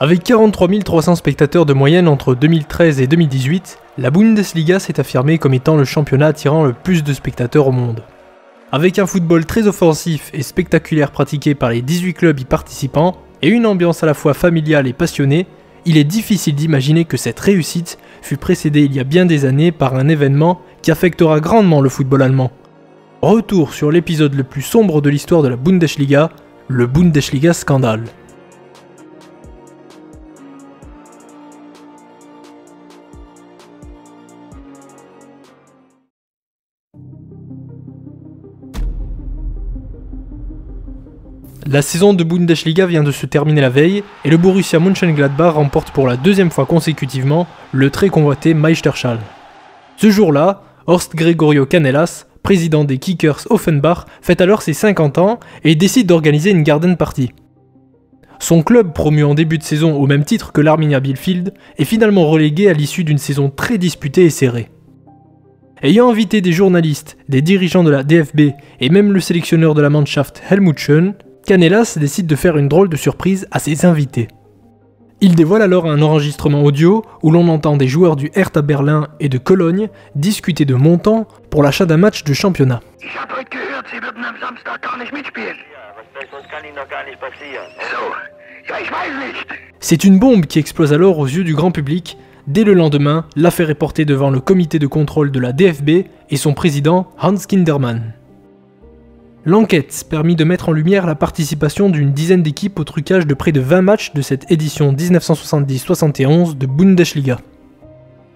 Avec 43 300 spectateurs de moyenne entre 2013 et 2018, la Bundesliga s'est affirmée comme étant le championnat attirant le plus de spectateurs au monde. Avec un football très offensif et spectaculaire pratiqué par les 18 clubs y participants, et une ambiance à la fois familiale et passionnée, il est difficile d'imaginer que cette réussite fut précédée il y a bien des années par un événement qui affectera grandement le football allemand. Retour sur l'épisode le plus sombre de l'histoire de la Bundesliga, le Bundesliga scandale. La saison de Bundesliga vient de se terminer la veille et le Borussia Mönchengladbach remporte pour la deuxième fois consécutivement le très convoité Meisterschall. Ce jour-là, Horst Gregorio Canelas, président des Kickers Offenbach, fête alors ses 50 ans et décide d'organiser une garden party. Son club, promu en début de saison au même titre que l'Arminia Bielefeld, est finalement relégué à l'issue d'une saison très disputée et serrée. Ayant invité des journalistes, des dirigeants de la DFB et même le sélectionneur de la Mannschaft Helmut Schön, Canelas décide de faire une drôle de surprise à ses invités. Il dévoile alors un enregistrement audio où l'on entend des joueurs du Hertha Berlin et de Cologne discuter de montants pour l'achat d'un match de championnat. C'est une bombe qui explose alors aux yeux du grand public. Dès le lendemain, l'affaire est portée devant le comité de contrôle de la DFB et son président Hans Kindermann. L'enquête permit de mettre en lumière la participation d'une dizaine d'équipes au trucage de près de 20 matchs de cette édition 1970-71 de Bundesliga.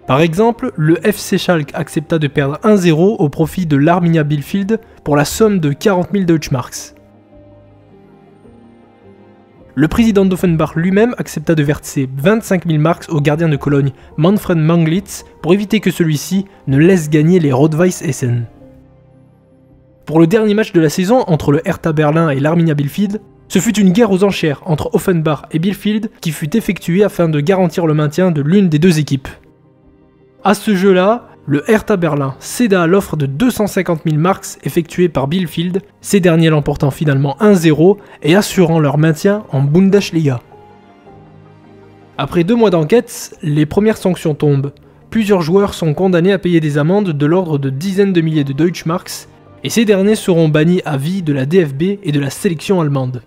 Par exemple, le FC Schalke accepta de perdre 1-0 au profit de l'Arminia Bielefeld pour la somme de 40 000 Deutschmarks. Le président d'Offenbach lui-même accepta de verser 25 000 marks au gardien de Cologne Manfred Manglitz pour éviter que celui-ci ne laisse gagner les Rot-Weiss Essen. Pour le dernier match de la saison entre le Hertha Berlin et l'Arminia Bielefeld, ce fut une guerre aux enchères entre Offenbach et Bielefeld qui fut effectuée afin de garantir le maintien de l'une des deux équipes. À ce jeu-là, le Hertha Berlin céda à l'offre de 250 000 marks effectuée par Bielefeld, ces derniers l'emportant finalement 1-0 et assurant leur maintien en Bundesliga. Après deux mois d'enquête, les premières sanctions tombent. Plusieurs joueurs sont condamnés à payer des amendes de l'ordre de dizaines de milliers de Deutschmarks et ces derniers seront bannis à vie de la DFB et de la sélection allemande.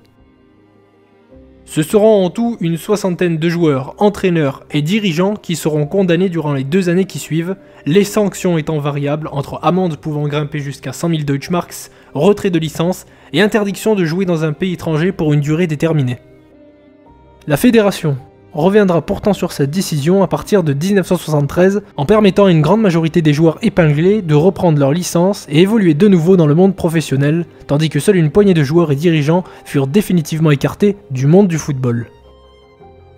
Ce seront en tout une soixantaine de joueurs, entraîneurs et dirigeants qui seront condamnés durant les deux années qui suivent, les sanctions étant variables entre amendes pouvant grimper jusqu'à 100 000 Deutschmarks, retrait de licence et interdiction de jouer dans un pays étranger pour une durée déterminée. La fédération, reviendra pourtant sur cette décision à partir de 1973 en permettant à une grande majorité des joueurs épinglés de reprendre leur licence et évoluer de nouveau dans le monde professionnel, tandis que seule une poignée de joueurs et dirigeants furent définitivement écartés du monde du football.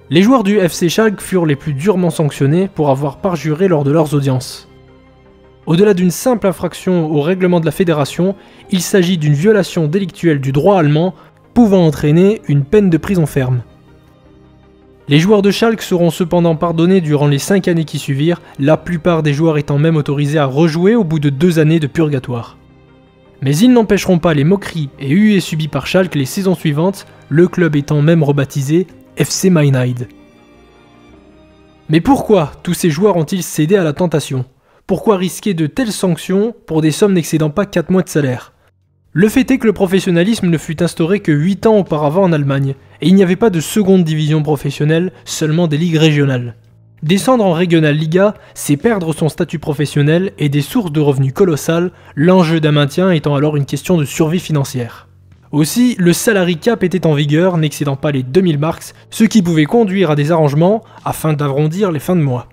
Les joueurs du FC Schalke furent les plus durement sanctionnés pour avoir parjuré lors de leurs audiences. Au-delà d'une simple infraction au règlement de la fédération, il s'agit d'une violation délictuelle du droit allemand pouvant entraîner une peine de prison ferme. Les joueurs de Schalke seront cependant pardonnés durant les 5 années qui suivirent, la plupart des joueurs étant même autorisés à rejouer au bout de 2 années de purgatoire. Mais ils n'empêcheront pas les moqueries et huées subies par Schalke les saisons suivantes, le club étant même rebaptisé FC Meinheide. Mais pourquoi tous ces joueurs ont-ils cédé à la tentation? Pourquoi risquer de telles sanctions pour des sommes n'excédant pas 4 mois de salaire? Le fait est que le professionnalisme ne fut instauré que 8 ans auparavant en Allemagne, et il n'y avait pas de seconde division professionnelle, seulement des ligues régionales. Descendre en Regional Liga, c'est perdre son statut professionnel et des sources de revenus colossales, l'enjeu d'un maintien étant alors une question de survie financière. Aussi, le salary cap était en vigueur, n'excédant pas les 2000 marks, ce qui pouvait conduire à des arrangements afin d'arrondir les fins de mois.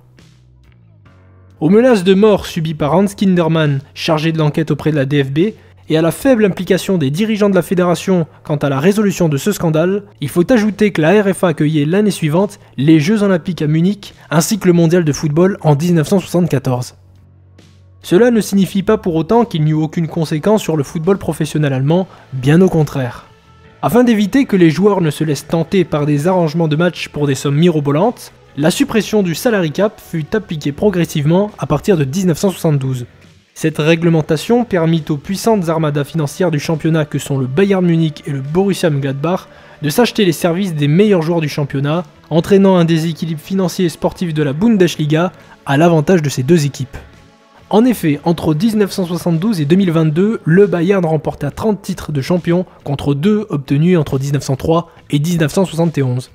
Aux menaces de mort subies par Hans Kindermann, chargé de l'enquête auprès de la DFB, et à la faible implication des dirigeants de la fédération quant à la résolution de ce scandale, il faut ajouter que la RFA accueillait l'année suivante les Jeux olympiques à Munich ainsi que le mondial de football en 1974. Cela ne signifie pas pour autant qu'il n'y eut aucune conséquence sur le football professionnel allemand, bien au contraire. Afin d'éviter que les joueurs ne se laissent tenter par des arrangements de match pour des sommes mirobolantes, la suppression du salary cap fut appliquée progressivement à partir de 1972. Cette réglementation permit aux puissantes armadas financières du championnat que sont le Bayern Munich et le Borussia Mönchengladbach de s'acheter les services des meilleurs joueurs du championnat, entraînant un déséquilibre financier et sportif de la Bundesliga à l'avantage de ces deux équipes. En effet, entre 1972 et 2022, le Bayern remporta 30 titres de champion contre 2 obtenus entre 1903 et 1971.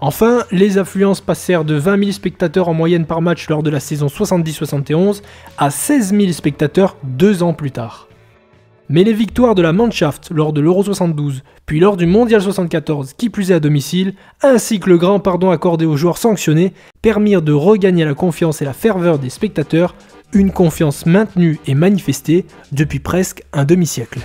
Enfin, les affluences passèrent de 20 000 spectateurs en moyenne par match lors de la saison 70-71 à 16 000 spectateurs deux ans plus tard. Mais les victoires de la Mannschaft lors de l'Euro 72, puis lors du Mondial 74 qui plus est à domicile, ainsi que le grand pardon accordé aux joueurs sanctionnés, permirent de regagner la confiance et la ferveur des spectateurs, une confiance maintenue et manifestée depuis presque un demi-siècle.